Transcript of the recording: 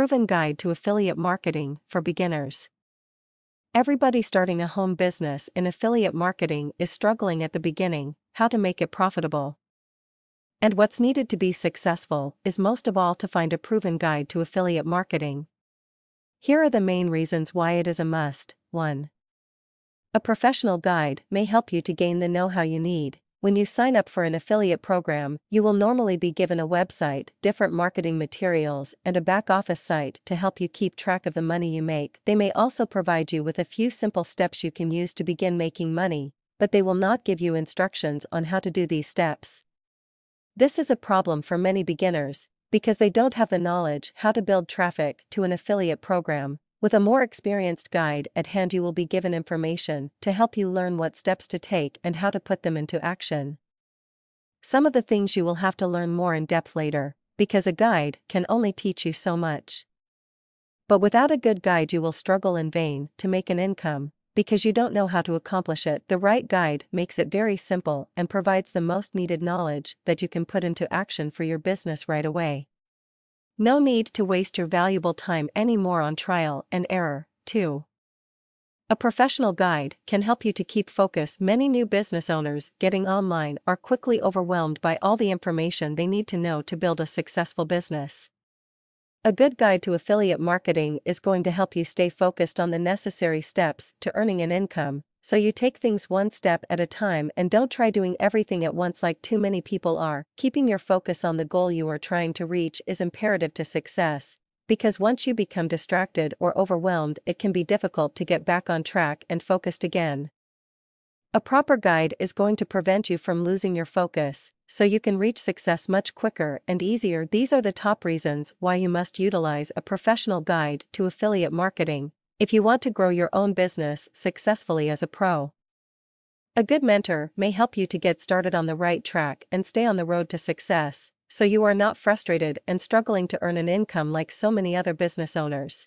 proven guide to affiliate marketing for beginners. Everybody starting a home business in affiliate marketing is struggling at the beginning, how to make it profitable. And what's needed to be successful is most of all to find a proven guide to affiliate marketing. Here are the main reasons why it is a must 1. A professional guide may help you to gain the know how you need. When you sign up for an affiliate program, you will normally be given a website, different marketing materials, and a back office site to help you keep track of the money you make. They may also provide you with a few simple steps you can use to begin making money, but they will not give you instructions on how to do these steps. This is a problem for many beginners, because they don't have the knowledge how to build traffic to an affiliate program. With a more experienced guide at hand, you will be given information to help you learn what steps to take and how to put them into action. Some of the things you will have to learn more in depth later, because a guide can only teach you so much. But without a good guide, you will struggle in vain to make an income, because you don't know how to accomplish it. The right guide makes it very simple and provides the most needed knowledge that you can put into action for your business right away. No need to waste your valuable time anymore on trial and error, too. A professional guide can help you to keep focus. Many new business owners getting online are quickly overwhelmed by all the information they need to know to build a successful business. A good guide to affiliate marketing is going to help you stay focused on the necessary steps to earning an income, so you take things one step at a time and don't try doing everything at once like too many people are. Keeping your focus on the goal you are trying to reach is imperative to success, because once you become distracted or overwhelmed, it can be difficult to get back on track and focused again. A proper guide is going to prevent you from losing your focus, so you can reach success much quicker and easier. These are the top reasons why you must utilize a professional guide to affiliate marketing if you want to grow your own business successfully as a pro. A good mentor may help you to get started on the right track and stay on the road to success, so you are not frustrated and struggling to earn an income like so many other business owners.